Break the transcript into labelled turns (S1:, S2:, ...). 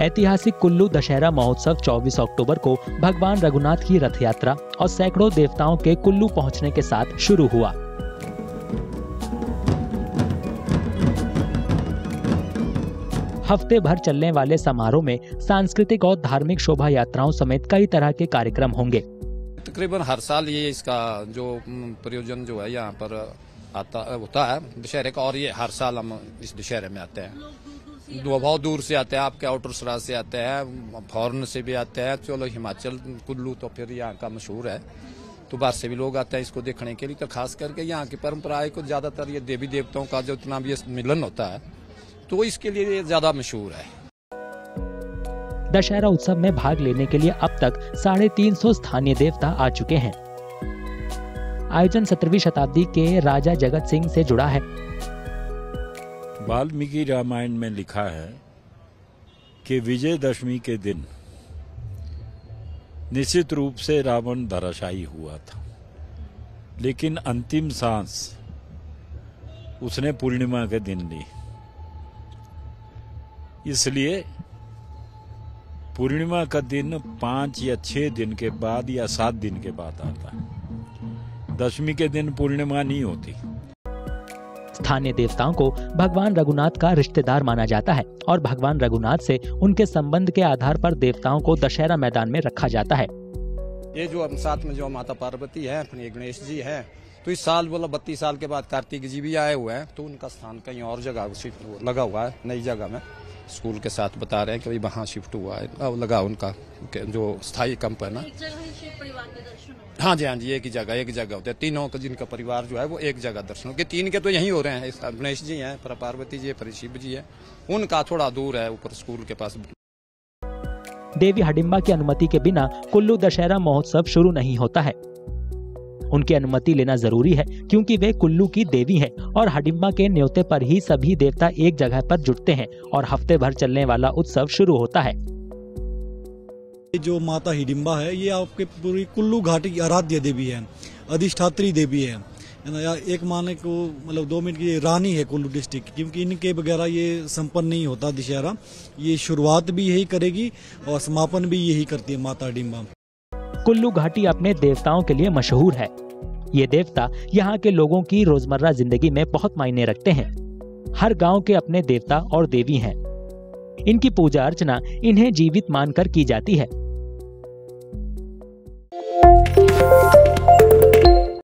S1: ऐतिहासिक कुल्लू दशहरा महोत्सव 24 अक्टूबर को भगवान रघुनाथ की रथ यात्रा और सैकड़ों देवताओं के कुल्लू पहुँचने के साथ शुरू हुआ। हफ़्ते भर चलने वाले समारोह में सांस्कृतिक और धार्मिक शोभा यात्राओं समेत कई तरह के कार्यक्रम होंगे।
S2: तकरीबन हर साल ये इसका जो प्रयोजन जो है यहाँ पर आता, होता है दशहरे का और ये हर साल हम इस दशहरे में आते हैं। बहुत दूर से आते हैं, आपके आउटर सराज से आते हैं फॉरन से भी आते हैं। चलो, हिमाचल, कुल्लू तो फिर यहाँ का मशहूर है। तो बाहर से भी लोग आते हैं इसको देखने के लिए। तो खास करके यहाँ की परंपरा को ज़्यादातर ये देवी देवताओं का जो इतना भी मिलन होता है तो इसके लिए ज़्यादा मशहूर है।
S1: दशहरा उत्सव में भाग लेने के लिए अब तक साढ़े तीन सौ स्थानीय देवता आ चुके हैं। आयोजन सत्रहवीं शताब्दी के राजा जगत सिंह से जुड़ा है।
S3: वाल्मीकि रामायण में लिखा है कि विजयदशमी के दिन निश्चित रूप से रावण धराशायी हुआ था। लेकिन अंतिम सांस उसने पूर्णिमा के दिन ली। इसलिए पूर्णिमा का दिन पाँच या छह दिन के बाद या सात दिन के बाद आता है। दशमी के दिन पूर्णिमा नहीं होती।
S1: स्थानीय देवताओं को भगवान रघुनाथ का रिश्तेदार माना जाता है और भगवान रघुनाथ से उनके संबंध के आधार पर देवताओं को दशहरा मैदान में रखा जाता है।
S2: ये जो हम साथ में जो माता पार्वती है अपनी गणेश जी है तो इस साल बोला बत्तीस साल के बाद कार्तिक जी भी आए हुए हैं तो उनका स्थान कहीं और जगह लगा हुआ है, नई जगह में। स्कूल के साथ बता रहे हैं कि भाई वहाँ शिफ्ट हुआ है। अब लगा उनका जो स्थायी कैंप है ना। हाँ जी हाँ जी एक ही जगह एक जगह होते हैं। तीनों का जिनका परिवार जो है वो एक जगह दर्शन के तीन के तो यही हो रहे हैं। गणेश जी हैं पर पार्वती जी है शिव जी है। उनका थोड़ा दूर है ऊपर स्कूल के पास।
S1: देवी हडिम्बा की अनुमति के बिना कुल्लू दशहरा महोत्सव शुरू नहीं होता है। उनकी अनुमति लेना ज़रूरी है क्योंकि वे कुल्लू की देवी हैं और हडिम्बा के न्योते पर ही सभी देवता एक जगह पर जुटते हैं और हफ़्ते भर चलने वाला उत्सव शुरू होता है।
S4: जो माता हिडिम्बा है ये आपके पूरी कुल्लू घाटी की आराध्य देवी है अधिष्ठात्री देवी है। एक माने को मतलब दो मिनट की रानी है कुल्लू डिस्ट्रिक्ट क्योंकि इनके वगैरह ये संपन्न नहीं होता दशहरा। ये शुरुआत भी यही करेगी और समापन भी यही करती है माता डिम्बा
S1: कुल्लू घाटी अपने देवताओं के लिए मशहूर है। ये देवता यहाँ के लोगों की रोज़मर्रा ज़िंदगी में बहुत मायने रखते हैं हर गाँव के अपने देवता और देवी हैं। इनकी पूजा अर्चना इन्हें जीवित मानकर की जाती है